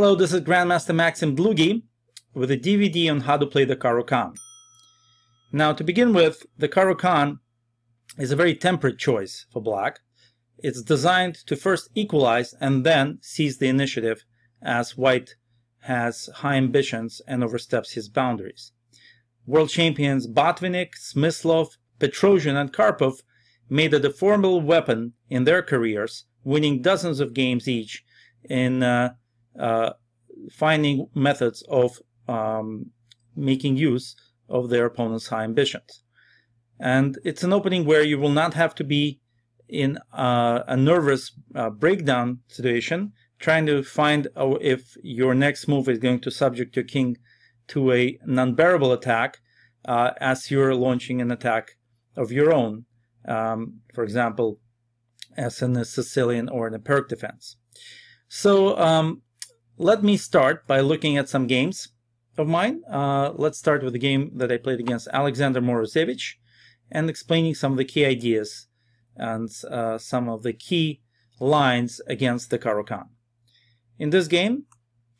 Hello, this is Grandmaster Maxim Dlugy with a DVD on how to play the Caro-Kann. Now, to begin with, the Caro-Kann is a very temperate choice for black. It's designed to first equalize and then seize the initiative as white has high ambitions and oversteps his boundaries. World champions Botvinnik, Smyslov, Petrosian, and Karpov made it a formidable weapon in their careers, winning dozens of games each in uh, finding methods of um, making use of their opponent's high ambitions. And it's an opening where you will not have to be in uh, a nervous uh, breakdown situation, trying to find if your next move is going to subject your king to a non-bearable attack uh, as you're launching an attack of your own, um, for example, as in a Sicilian or in a Pirc defense. So um, let me start by looking at some games of mine. Uh, let's start with the game that I played against Alexander Morozevich and explaining some of the key ideas and uh, some of the key lines against the Caro-Kann. In this game,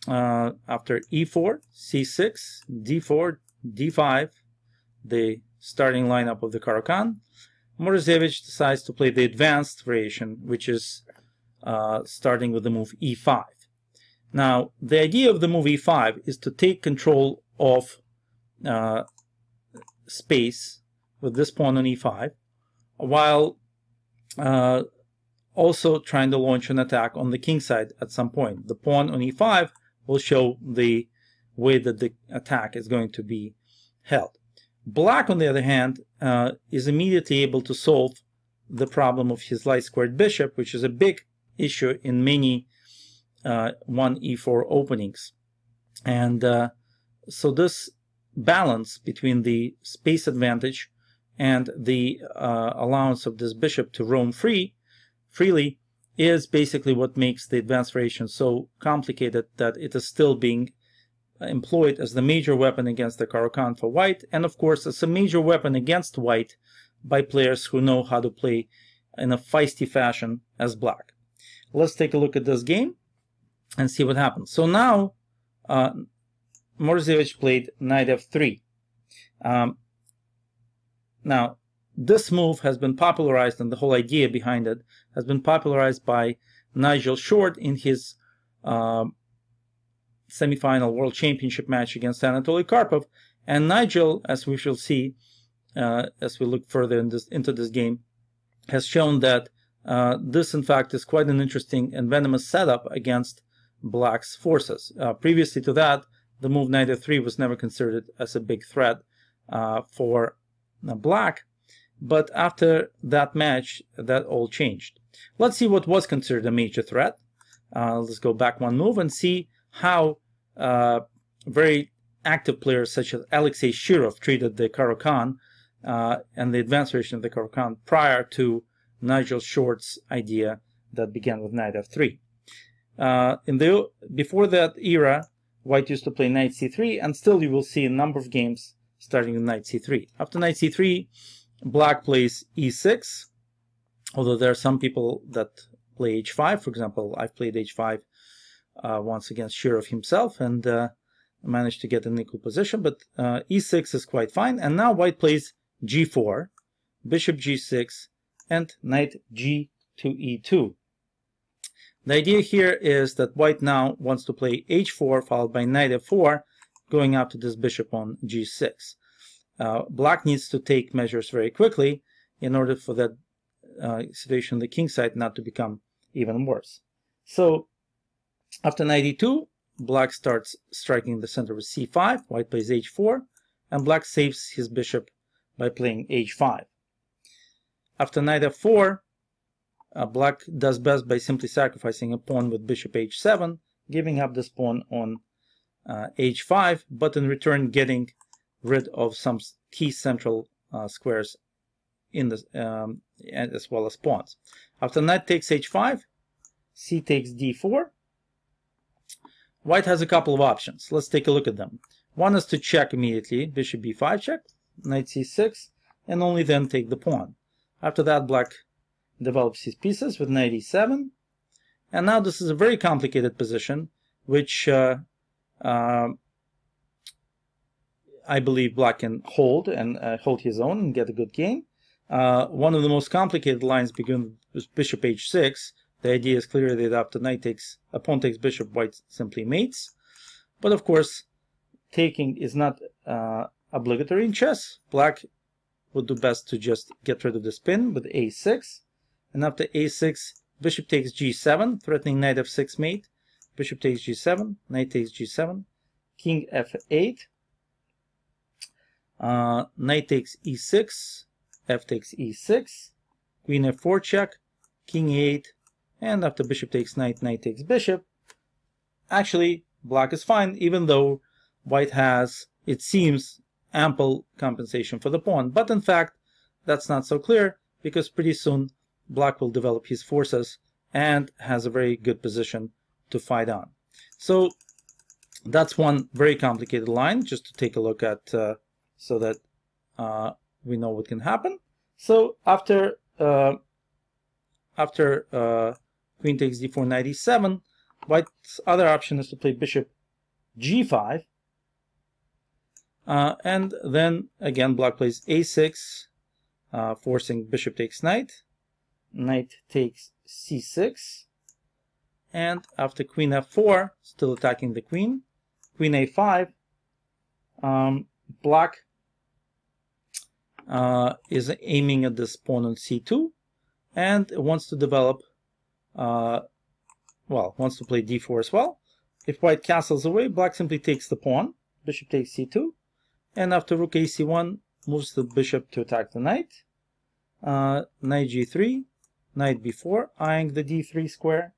uh, after e4, c6, d4, d5, the starting lineup of the Caro-Kann, Morozevich decides to play the advanced variation, which is uh, starting with the move e5. Now, the idea of the move e5 is to take control of uh, space with this pawn on e5, while uh, also trying to launch an attack on the king side at some point. The pawn on e5 will show the way that the attack is going to be held. Black, on the other hand, uh, is immediately able to solve the problem of his light squared bishop, which is a big issue in many uh, 1 e4 openings. And uh, so this balance between the space advantage and the uh, allowance of this bishop to roam free freely is basically what makes the advanced variation so complicated that it is still being employed as the major weapon against the Caro-Kann for white and of course as a major weapon against white by players who know how to play in a feisty fashion as black. Let's take a look at this game and see what happens. So now uh, Morozevich played knight f3. Um, now, this move has been popularized, and the whole idea behind it has been popularized by Nigel Short in his uh, semifinal World Championship match against Anatoly Karpov. And Nigel, as we shall see uh, as we look further in this, into this game, has shown that uh, this, in fact, is quite an interesting and venomous setup against black's forces. Uh, previously to that, the move knight f3 was never considered as a big threat uh, for uh, black, but after that match, that all changed. Let's see what was considered a major threat. Uh, let's go back one move and see how uh, very active players such as Alexei Shirov treated the Caro-Kann uh, and the advanced version of the Caro-Kann prior to Nigel Short's idea that began with knight f3. Uh, in the before that era, white used to play knight c3, and still you will see a number of games starting with knight c3. After knight c3, black plays e6, although there are some people that play h5. For example, I've played h5 uh, once against Shirov himself and uh, managed to get an equal position, but uh, e6 is quite fine. And now white plays g4, bishop g6, and knight g to e2. The idea here is that white now wants to play h4 followed by knight f4 going after this bishop on g6. Uh, black needs to take measures very quickly in order for that uh, situation on the king side not to become even worse. So after knight e2, black starts striking the center with c5, white plays h4, and black saves his bishop by playing h5. After knight f4, uh, black does best by simply sacrificing a pawn with bishop h7, giving up this pawn on uh, h5, but in return getting rid of some key central uh, squares in um, as well as pawns. After knight takes h5, c takes d4. White has a couple of options. Let's take a look at them. One is to check immediately, bishop b5 check, knight c6, and only then take the pawn. After that, black develops his pieces with knight e7. And now this is a very complicated position which uh, uh, I believe black can hold and uh, hold his own and get a good game. Uh, one of the most complicated lines begins with bishop h6. The idea is clearly that after knight takes, a pawn takes bishop, white simply mates. But of course, taking is not uh, obligatory in chess. Black would do best to just get rid of the spin with a6. And after a6, bishop takes g7, threatening knight f6 mate. Bishop takes g7, knight takes g7, king f8, uh, knight takes e6, f takes e6, queen f4 check, king e8, and after bishop takes knight, knight takes bishop. Actually, black is fine, even though white has, it seems, ample compensation for the pawn. But in fact, that's not so clear, because pretty soon black will develop his forces and has a very good position to fight on. So that's one very complicated line, just to take a look at uh, so that uh, we know what can happen. So after uh, after uh, queen takes d4 97, white's other option is to play bishop g5. Uh, and then again black plays a6, uh, forcing bishop takes knight. Knight takes c6. And after queen f4, still attacking the queen, queen a5, um, black uh, is aiming at this pawn on c2 and wants to develop, uh, well, wants to play d4 as well. If white castles away, black simply takes the pawn, bishop takes c2, and after rook ac1, moves the bishop to attack the knight. Uh, knight g3, knight b4, eyeing the d3 square,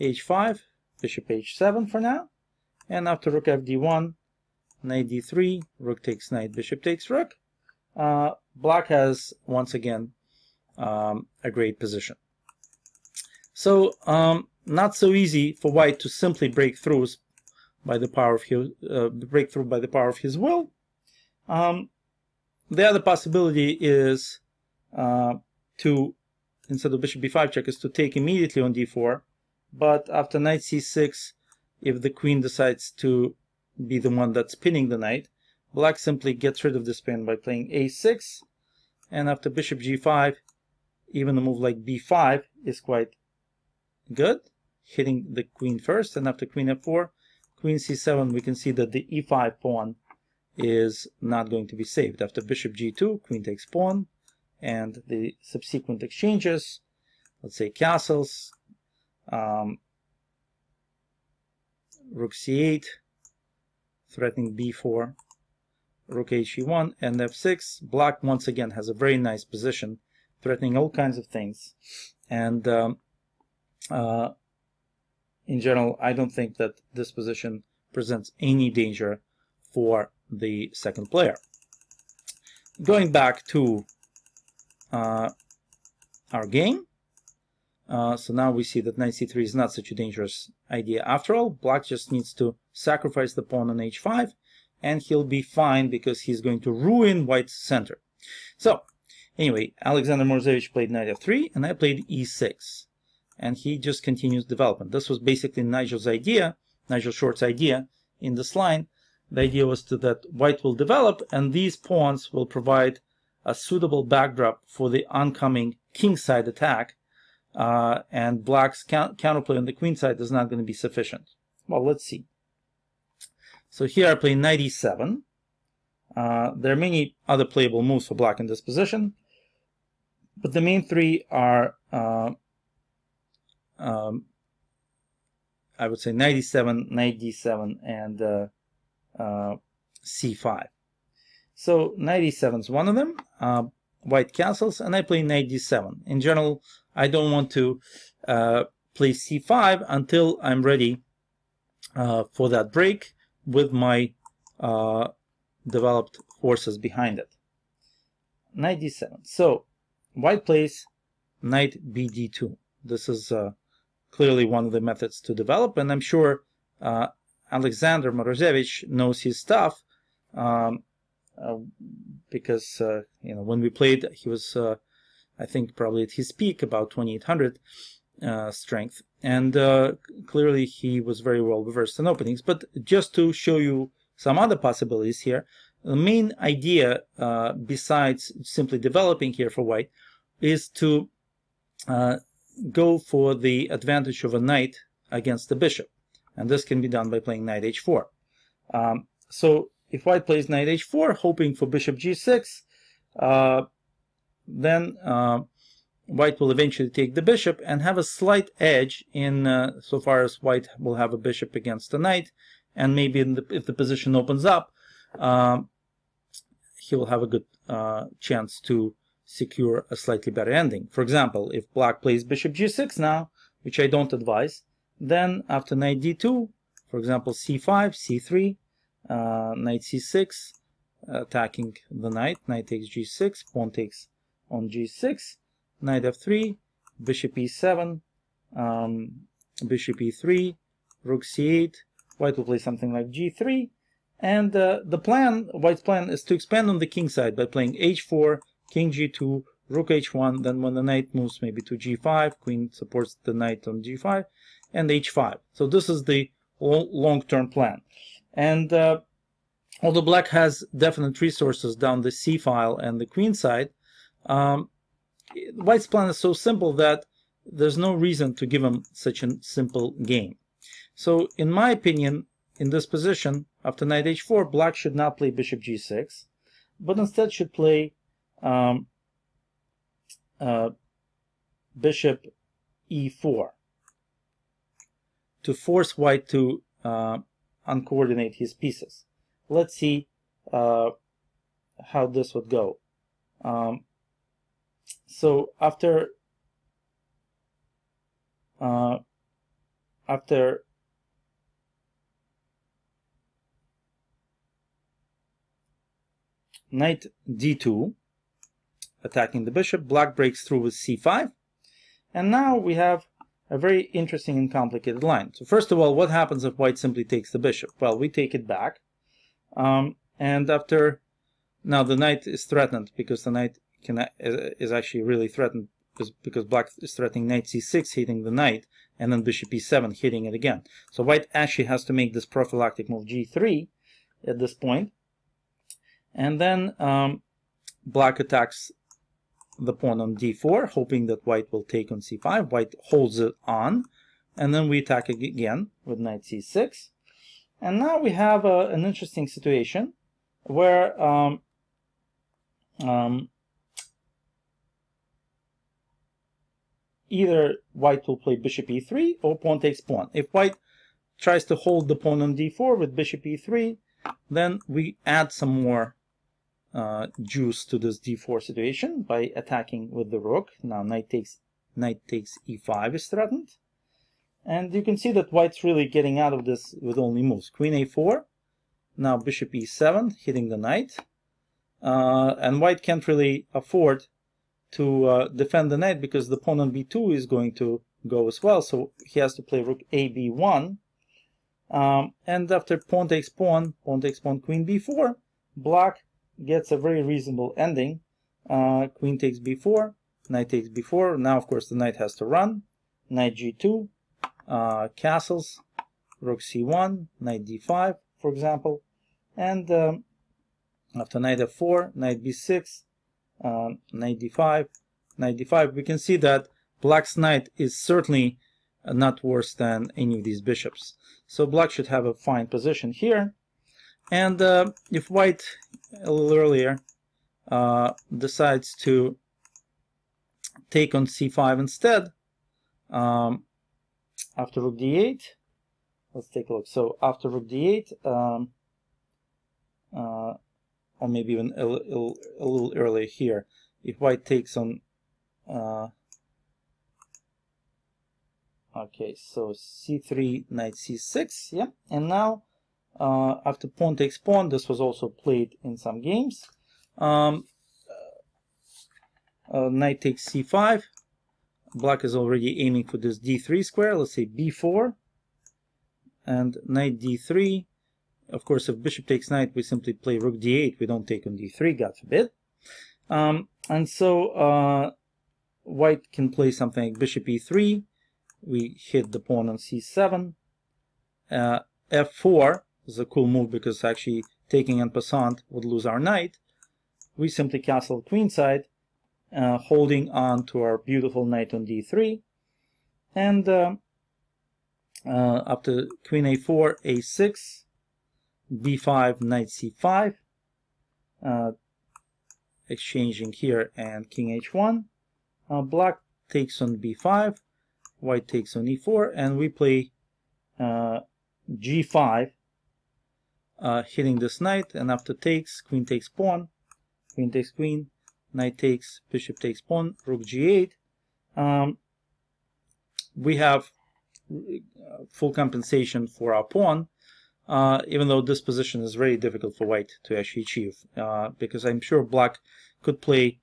h5, bishop h7 for now, and after rook fd1, knight d3, rook takes knight, bishop takes rook, uh, black has once again um, a great position. So um, not so easy for white to simply break through by the power of his uh, break through by the power of his will. Um, the other possibility is uh, to instead of bishop b5 check is to take immediately on d4, but after knight c6, if the queen decides to be the one that's pinning the knight, Black simply gets rid of the spin by playing a6, and after bishop g5, even a move like b5 is quite good, hitting the queen first, and after queen f4, queen c7, we can see that the e5 pawn is not going to be saved. After bishop g2, queen takes pawn, and the subsequent exchanges, let's say castles, um, rook c8, threatening b4, rook h1 and f6 black once again has a very nice position threatening all kinds of things. And um, uh, in general I don't think that this position presents any danger for the second player. Going back to our game uh, so now we see that knight c3 is not such a dangerous idea after all black just needs to sacrifice the pawn on h5 and he'll be fine because he's going to ruin white's center. So, anyway, Alexander Morozevich played knight f3, and I played e6. And he just continues development. This was basically Nigel's idea, Nigel Short's idea in this line. The idea was to, that white will develop, and these pawns will provide a suitable backdrop for the oncoming kingside attack, uh, and black's counterplay on the queenside is not going to be sufficient. Well, let's see. So here I play 97. Uh, there are many other playable moves for black in this position, but the main three are, uh, um, I would say 97, knight d7, and uh, uh c5. So 97 is one of them, uh, white castles, and I play knight d7. In general, I don't want to uh, play c5 until I'm ready for that break with my uh, developed forces behind it. Knight d7. So white plays knight bd2. This is uh, clearly one of the methods to develop, and I'm sure uh, Alexander Morozevich knows his stuff um, uh, because uh, you know when we played, he was uh, I think probably at his peak about 2800. uh, strength, and uh, clearly he was very well versed in openings. But just to show you some other possibilities here, the main idea, uh, besides simply developing here for white, is to uh, go for the advantage of a knight against the bishop. And this can be done by playing knight h4. Um, so if white plays knight h4, hoping for bishop g6, uh, then uh, white will eventually take the bishop and have a slight edge in uh, so far as white will have a bishop against the knight and maybe the, if the position opens up um, he will have a good uh, chance to secure a slightly better ending. For example, if black plays bishop g6 now, which I don't advise, then after knight d2, for example, c5, c3, knight c6, attacking the knight, knight takes g6, pawn takes on g6, knight f3, bishop e7, um, bishop e3, rook c8, white will play something like g3, and uh, the plan, white's plan, is to expand on the king side by playing h4, king g2, rook h1, then when the knight moves maybe to g5, queen supports the knight on g5, and h5. So this is the long-term plan. And uh, although black has definite resources down the c file and the queen side, um, white's plan is so simple that there's no reason to give him such a simple game. So in my opinion, in this position, after knight h4, black should not play bishop g6, but instead should play um, uh, bishop e4 to force white to uh, uncoordinate his pieces. Let's see uh, how this would go. Um, so after uh, after knight d2 attacking the bishop black breaks through with c5 and now we have a very interesting and complicated line. So first of all what happens if white simply takes the bishop? Well we take it back um, and after now the knight is threatened because the knight can is actually really threatened because black is threatening knight c6 hitting the knight and then bishop e7 hitting it again. So white actually has to make this prophylactic move g3 at this point and then um, black attacks the pawn on d4, hoping that white will take on c5. White holds it on. And then we attack again with knight c6. And now we have a, an interesting situation where um, um, either white will play bishop e3 or pawn takes pawn. If white tries to hold the pawn on d4 with bishop e3, then we add some more uh, juice to this d4 situation by attacking with the rook. Now knight takes knight takes e5 is threatened. And you can see that white's really getting out of this with only moves. Queen a4, now bishop e7, hitting the knight. Uh, and white can't really afford to uh, defend the knight because the pawn on b2 is going to go as well. So he has to play rook a b1. Um, and after pawn takes pawn, pawn takes pawn, queen b4, black gets a very reasonable ending. Uh, queen takes b4, knight takes b4. Now, of course, the knight has to run. Knight g2, uh, castles, rook c1, knight d5, for example. And um, after knight f4, knight b6, uh, knight d5, knight d5, we can see that black's knight is certainly not worse than any of these bishops. So black should have a fine position here. And uh, if white a little earlier uh, decides to take on c5 instead, um, after rook d8, let's take a look. So after rook d8, um, uh, or maybe even a, a, a, little earlier here, if white takes on uh, okay so c3 knight c6 yeah and now uh, after pawn takes pawn, this was also played in some games. Um, uh, knight takes c5. Black is already aiming for this d3 square. Let's say b4. And knight d3. Of course, if bishop takes knight, we simply play rook d8. We don't take on d3, God forbid. Um, and so uh, white can play something like bishop e3, we hit the pawn on c7. Uh, f4 is a cool move because actually taking en passant would lose our knight. We simply castle queenside, uh, holding on to our beautiful knight on d3. And uh, uh, after queen a4, a6, b5, knight c5, uh, exchanging here, and king h1. Uh, black takes on b5, white takes on e4, and we play uh, g5, uh, hitting this knight, and after takes, queen takes pawn, queen takes queen, knight takes, bishop takes pawn, rook g8. Um, we have uh, full compensation for our pawn, uh, even though this position is very difficult for white to actually achieve, uh, because I'm sure black could play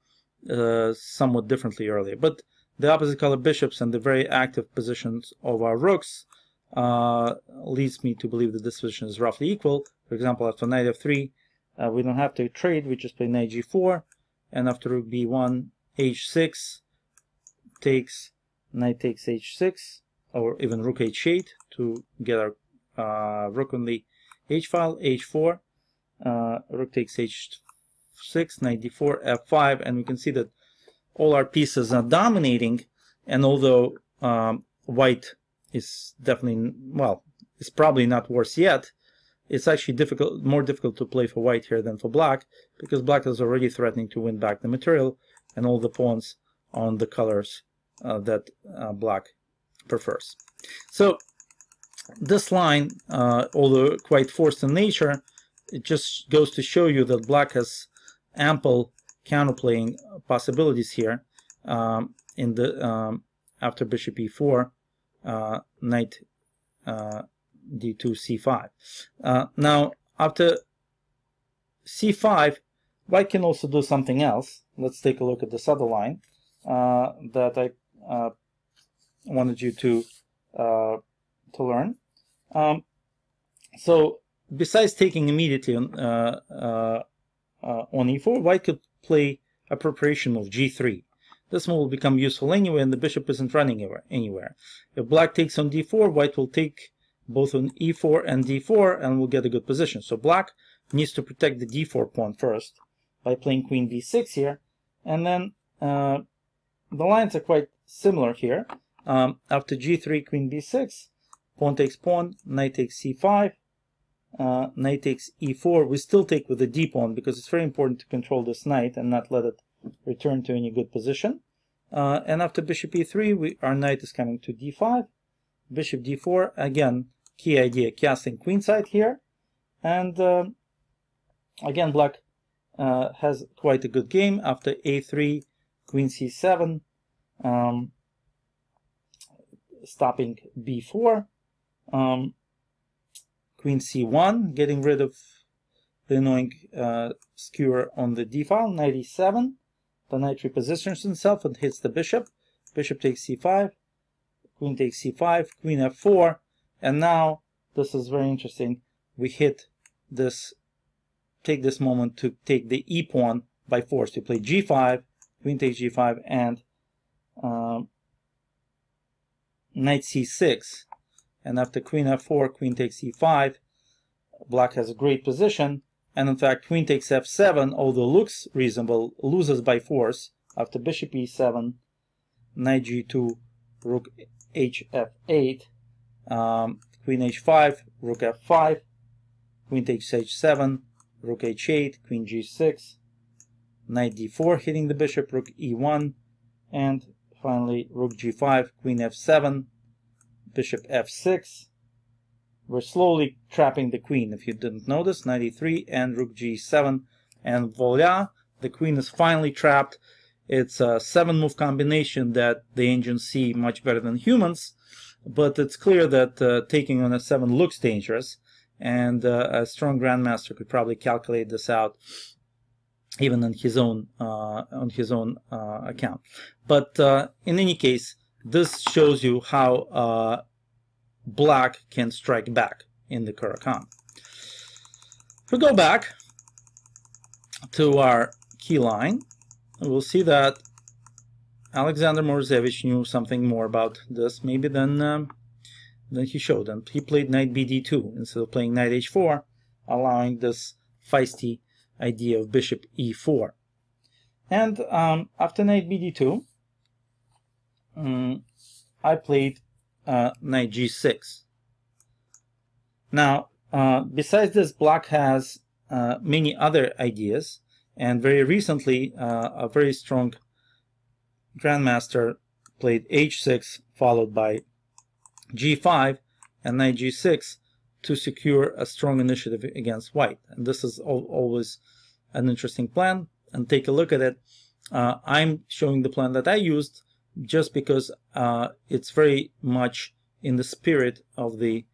uh, somewhat differently earlier. But the opposite color bishops and the very active positions of our rooks uh, leads me to believe that this position is roughly equal. For example, after knight f3, uh, we don't have to trade, we just play knight g4, and after rook b1, h6 takes, knight takes h6, or even rook h8 to get our uh, rook on the h file, h4, uh, rook takes h6, knight d4, f5, and we can see that all our pieces are dominating, and although um, white is definitely, well, it's probably not worse yet, it's actually difficult, more difficult to play for white here than for black, because black is already threatening to win back the material, and all the pawns on the colors uh, that uh, black prefers. So this line, uh, although quite forced in nature, it just goes to show you that black has ample counterplaying possibilities here um, in the um, after bishop e4 uh, knight uh, d2 c5 uh, now after c5 white can also do something else let's take a look at this other line uh, that I uh, wanted you to uh, to learn um, so besides taking immediately on on e4 white could play a preparation of g3. This move will become useful anyway and the bishop isn't running anywhere. If black takes on d4, white will take both on e4 and d4 and we'll get a good position. So black needs to protect the d4 pawn first by playing queen b6 here. And then uh, the lines are quite similar here. Um, after g3, queen b6, pawn takes pawn, knight takes c5, uh, knight takes e4, we still take with the d pawn because it's very important to control this knight and not let it return to any good position. Uh, and after bishop e3, we, our knight is coming to d5, bishop d4, again, key idea, castling queenside here. And uh, again, black uh, has quite a good game after a3, queen c7, um, stopping b4. Um, queen c1, getting rid of the annoying uh, skewer on the d file, knight e7. The knight repositions himself and hits the bishop. Bishop takes c5, queen takes c5, queen f4, and now, this is very interesting, we hit this, take this moment to take the e pawn by force. To play g5, queen takes g5, and um, knight c6 and after queen f4, queen takes e5, black has a great position, and in fact queen takes f7, although looks reasonable, loses by force. After bishop e7, knight g2, rook hf8, um, queen h5, rook f5, queen takes h7, rook h8, queen g6, knight d4 hitting the bishop, rook e1, and finally rook g5, queen f7, bishop f6. We're slowly trapping the queen. If you didn't notice, 93 and rook g7. And voila, the queen is finally trapped. It's a seven move combination that the engines see much better than humans. But it's clear that uh, taking on a seven looks dangerous. And uh, a strong grandmaster could probably calculate this out even on his own uh, on his own uh, account. But uh, in any case, this shows you how uh, black can strike back in the Caro-Kann. If we go back to our key line, we'll see that Alexander Morozevich knew something more about this maybe than um, than he showed, and he played knight bd2 instead of playing knight h4, allowing this feisty idea of bishop e4. And um, after knight bd2, um, I played uh, knight g6. Now, uh, besides this, black has uh, many other ideas, and very recently, uh, a very strong grandmaster played h6 followed by g5 and knight g6 to secure a strong initiative against white. And this is always an interesting plan. And take a look at it. Uh, I'm showing the plan that I used just because uh, it's very much in the spirit of the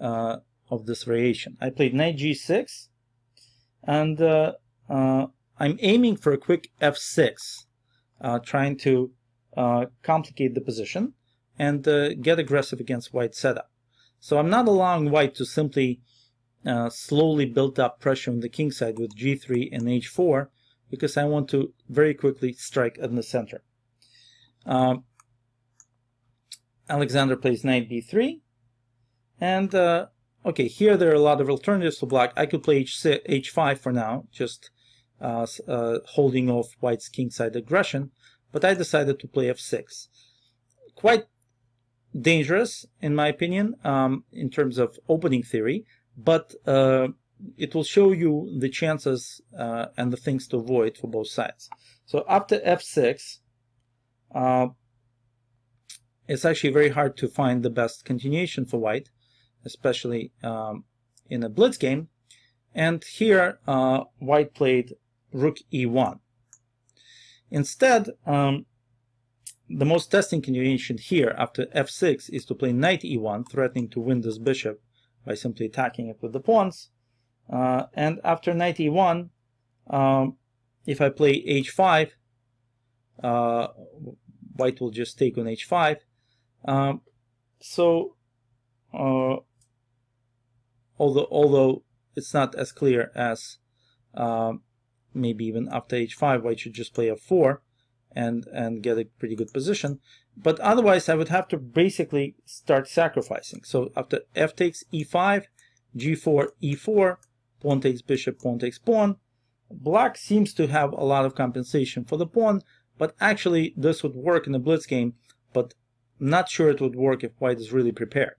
uh, of this variation. I played knight g6, and uh, uh, I'm aiming for a quick f6, uh, trying to complicate the position and get aggressive against white setup. So I'm not allowing white to simply uh, slowly build up pressure on the king side with g3 and h4 because I want to very quickly strike in the center. Um, Alexander plays knight b3 and uh, okay here there are a lot of alternatives to black. I could play h h5 for now just uh, uh, holding off white's kingside aggression but I decided to play f6. Quite dangerous, in my opinion, um, in terms of opening theory, but uh, it will show you the chances uh, and the things to avoid for both sides. So after f6, uh, it's actually very hard to find the best continuation for white, especially um, in a blitz game. And here, uh, white played rook e1. Instead, um, the most testing continuation here after f6 is to play knight e1, threatening to win this bishop by simply attacking it with the pawns. Uh, and after knight e1, um, if I play h5, uh, white will just take on h5. Um, so, uh, although although it's not as clear as um, maybe even after h5, white should just play f4 and and get a pretty good position. But otherwise, I would have to basically start sacrificing. So after f takes e5, g4, e4, pawn takes bishop, pawn takes pawn. Black seems to have a lot of compensation for the pawn, but actually this would work in a blitz game, but not sure it would work if white is really prepared.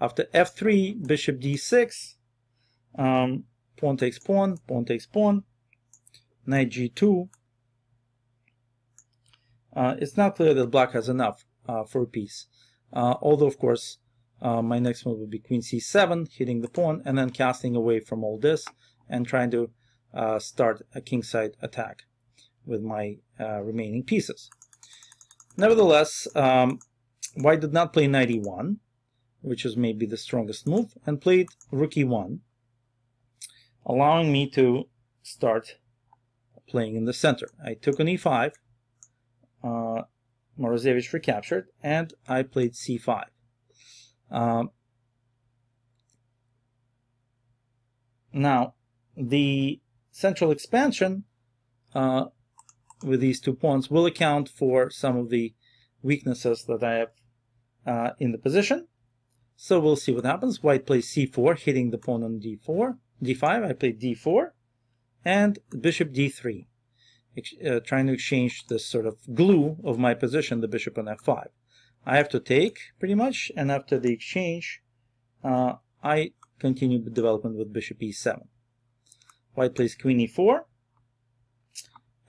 After f3, bishop d6, um, pawn takes pawn, pawn takes pawn, knight g2, uh, it's not clear that black has enough uh, for a piece. Uh, although, of course, uh, my next move would be queen c7, hitting the pawn, and then castling away from all this and trying to uh, start a kingside attack with my uh, remaining pieces. Nevertheless, um, white did not play knight e1, which is maybe the strongest move, and played rook e1, allowing me to start playing in the center. I took an e5, uh, Morozevich recaptured, and I played c5. Um, now, the central expansion uh, with these two pawns will account for some of the weaknesses that I have uh, in the position. So we'll see what happens. White plays c4, hitting the pawn on d4, d5. I play d4, and bishop d3 uh, trying to exchange this sort of glue of my position, the bishop on f5. I have to take, pretty much, and after the exchange, uh, I continue the development with bishop e7. White plays queen e4,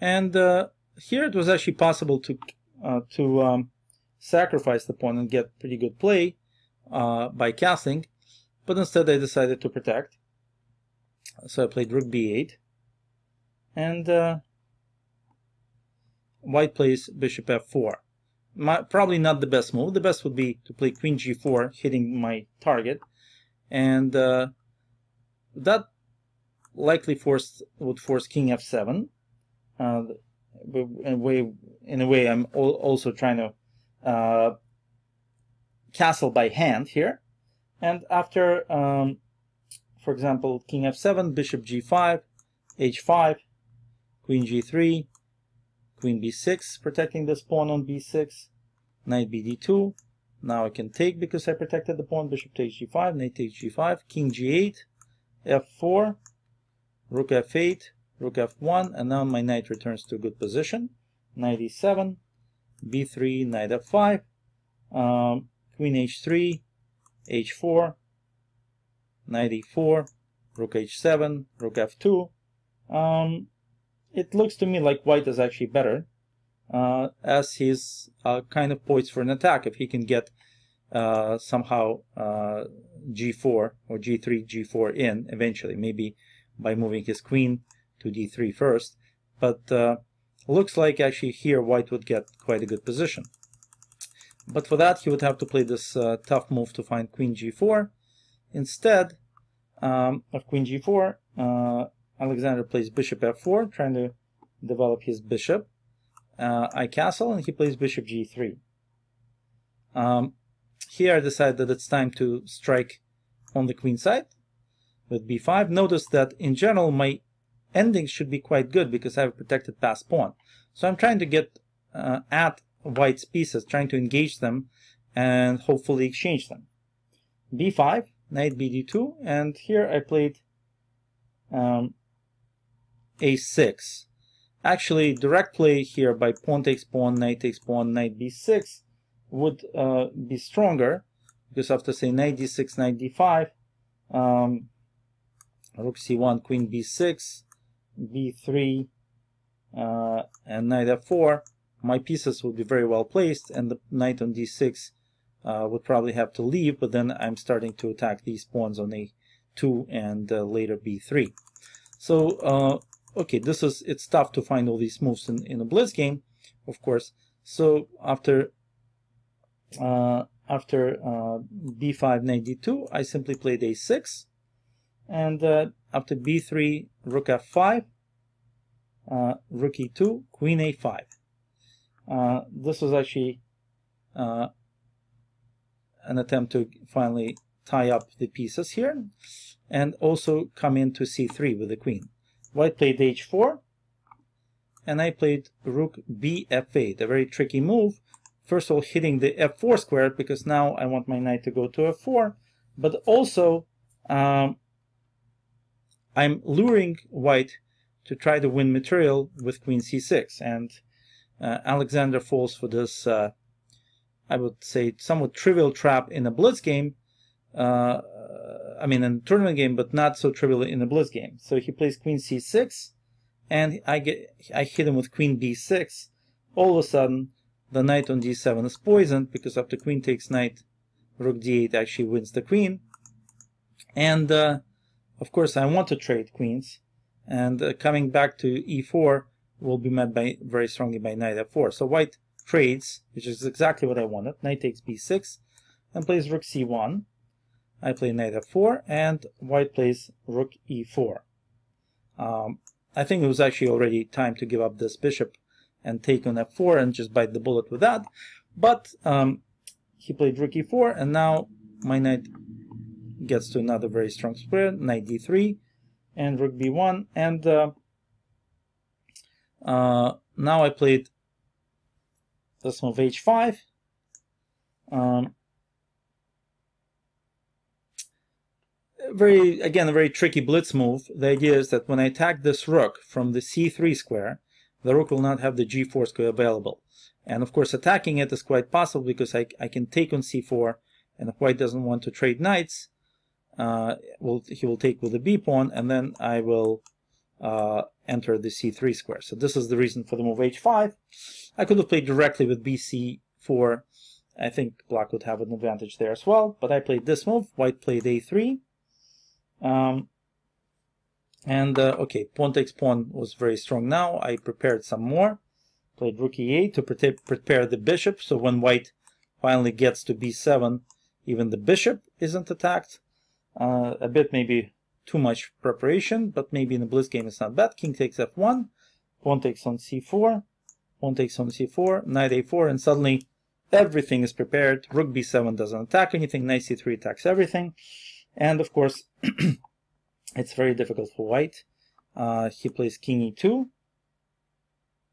and uh, here it was actually possible to uh, to um, sacrifice the pawn and get pretty good play uh, by castling, but instead I decided to protect. So I played rook b8, and uh, white plays bishop f4. My, probably not the best move. The best would be to play queen g4, hitting my target. And uh, that likely forced would force king f7. Uh, in a way, in a way, I'm also trying to uh, castle by hand here. And after, um, for example, king f7, bishop g5, h5, queen g3, queen b6, protecting this pawn on b6, knight bd2. Now I can take because I protected the pawn, bishop takes g5, knight takes g5, king g8, f4, rook f8, rook f1, and now my knight returns to a good position. Knight e7, b3, knight f5, um, queen h3, h4, knight e4, rook h7, rook f2. Um, it looks to me like white is actually better, uh, as he's uh, kind of poised for an attack if he can get uh, somehow uh, g4 or g3, g4 in eventually, maybe by moving his queen to d3 first. But uh, looks like actually here white would get quite a good position. But for that he would have to play this uh, tough move to find queen g4. Instead um, of queen g4, uh, Alexander plays bishop f4, trying to develop his bishop. Uh, I castle and he plays bishop g3. Um, here I decide that it's time to strike on the queen side with b5. Notice that in general my ending should be quite good because I have a protected pass pawn. So I'm trying to get uh, at white's pieces, trying to engage them and hopefully exchange them. b5, knight bd2, and here I played um, a6. Actually, direct play here by pawn takes pawn, knight takes pawn, knight b6 would uh, be stronger because after say knight d6, knight d5, um, rook c1, queen b6, b3, uh, and knight f4, my pieces would be very well placed, and the knight on d6 uh, would probably have to leave, but then I'm starting to attack these pawns on a2 and uh, later b3. So, uh, okay, this is, it's tough to find all these moves in, in a blitz game, of course. So after uh, after uh, b5, knight d2, I simply played a6, and uh, after b3, rook f5, uh, rook e2, queen a5. Uh, this was actually uh, an attempt to finally tie up the pieces here and also come into c3 with the queen. White played h4 and I played rook b f8, a very tricky move. First of all hitting the f4 square because now I want my knight to go to f4 but also um, I'm luring white to try to win material with queen c6 and uh, Alexander falls for this uh, I would say somewhat trivial trap in a blitz game uh, I mean in a tournament game but not so trivial in a blitz game so he plays queen c6 and I get I hit him with queen b6 all of a sudden the knight on d7 is poisoned because after queen takes knight rook d8 actually wins the queen and uh, of course I want to trade queens and uh, coming back to e4 will be met by very strongly by knight f4. So white trades, which is exactly what I wanted. Knight takes b6 and plays rook c1. I play knight f4 and white plays rook e4. Um, I think it was actually already time to give up this bishop and take on f4 and just bite the bullet with that. But um, he played rook e4 and now my knight gets to another very strong square, knight d3 and rook b1 and uh, uh, now I played this move h5 um, very again a very tricky blitz move the idea is that when I attack this rook from the c3 square the rook will not have the g4 square available and of course attacking it is quite possible because I, I can take on c4 and if white doesn't want to trade knights uh, will he will take with the b pawn, and then I will uh, enter the c3 square. So this is the reason for the move h5. I could have played directly with bc4. I think black would have an advantage there as well, but I played this move. White played a3. Um, and uh, okay, pawn takes pawn was very strong now. I prepared some more. Played rook e8 to pre prepare the bishop, so when white finally gets to b7, even the bishop isn't attacked. Uh, a bit maybe too much preparation, but maybe in a blitz game it's not bad. King takes f1, pawn takes on c4, pawn takes on c4, knight a4, and suddenly everything is prepared. Rook b7 doesn't attack anything, knight c3 attacks everything. And of course, it's very difficult for white. Uh, he plays king e2.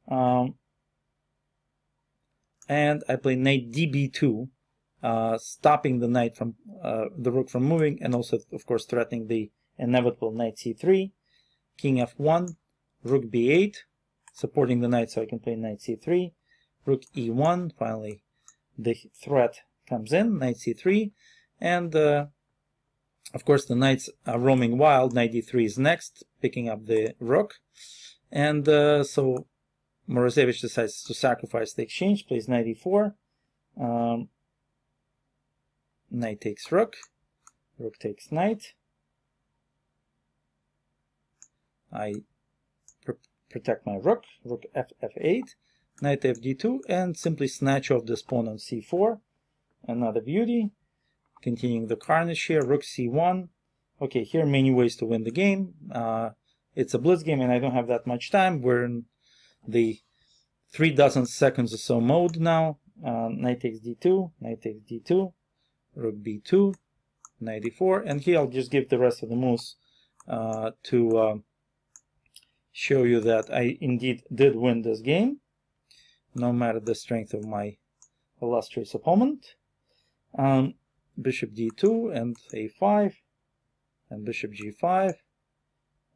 Um, and I play knight db2, uh, stopping the knight from uh, the rook from moving, and also, of course, threatening the inevitable knight c3, king f1, rook b8, supporting the knight so I can play knight c3, rook e1, finally the threat comes in, knight c3, and uh, of course the knights are roaming wild, knight d3 is next, picking up the rook, and uh, so Morozevich decides to sacrifice the exchange, plays knight e4, um, knight takes rook, rook takes knight, I pr protect my rook, rook f f8, knight fd2, and simply snatch off this pawn on c4. Another beauty. Continuing the carnage here, rook c1. Okay, here are many ways to win the game. Uh, it's a blitz game and I don't have that much time. We're in the three dozen seconds or so mode now. Uh, knight takes d2, knight takes d2, rook b2, knight d4, and here I'll just give the rest of the moves uh, to uh, show you that I indeed did win this game, no matter the strength of my illustrious opponent. Um, bishop d2 and a5, and bishop g5,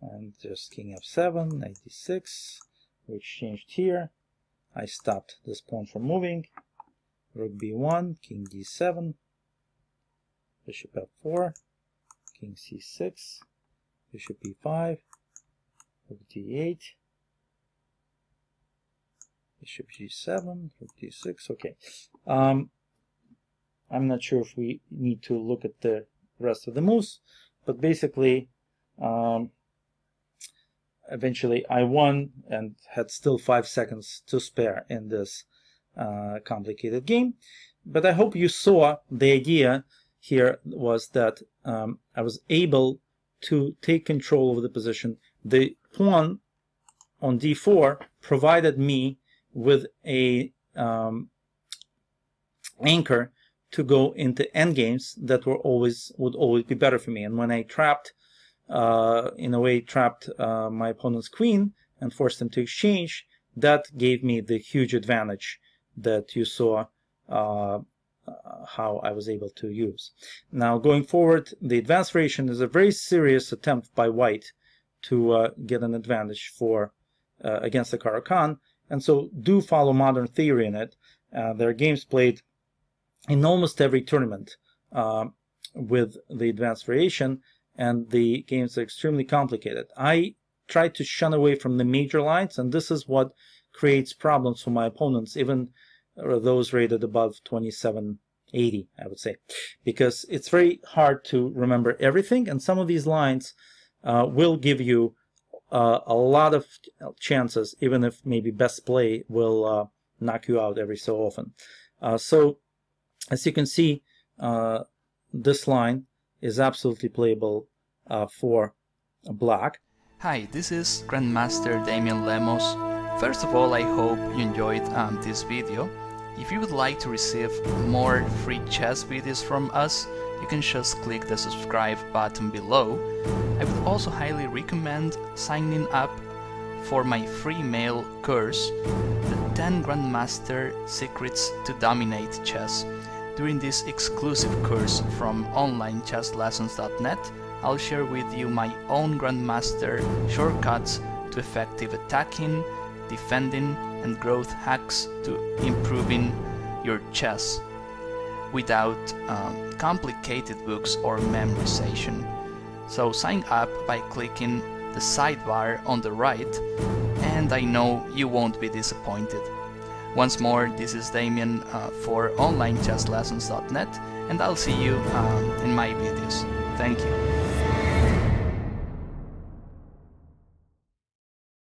and just king f7, knight d6, we exchanged here. I stopped this pawn from moving. Rook b1, king d7, bishop f4, king c6, bishop e5, rook d8, bishop g7, rook d6. Okay. Um, I'm not sure if we need to look at the rest of the moves, but basically, um, eventually I won and had still five seconds to spare in this uh, complicated game. But I hope you saw the idea here was that um, I was able to take control of the position. The pawn on d4 provided me with a um, anchor to go into endgames that were always would always be better for me. And when I trapped, uh, in a way, trapped uh, my opponent's queen and forced him to exchange, that gave me the huge advantage that you saw uh, how I was able to use. Now, going forward, the advanced variation is a very serious attempt by white to uh, get an advantage for uh, against the Caro-Kann, and so do follow modern theory in it. Uh, there are games played in almost every tournament uh, with the advanced variation, and the games are extremely complicated. I try to shun away from the major lines, and this is what creates problems for my opponents, even those rated above 2780, I would say, because it's very hard to remember everything, and some of these lines uh, will give you uh, a lot of chances, even if maybe best play will uh, knock you out every so often. Uh, so, as you can see, uh, this line is absolutely playable uh, for black. Hi, this is Grandmaster Damian Lemos. First of all, I hope you enjoyed um, this video. If you would like to receive more free chess videos from us, you can just click the subscribe button below. I would also highly recommend signing up for my free mail course, The 10 Grandmaster Secrets to Dominate Chess. During this exclusive course from onlinechesslessons.net, I'll share with you my own Grandmaster shortcuts to effective attacking, defending, and growth hacks to improving your chess without um, complicated books or memorization. So sign up by clicking the sidebar on the right and I know you won't be disappointed. Once more, this is Damian uh, for onlinechesslessons.net and I'll see you um, in my videos. Thank you.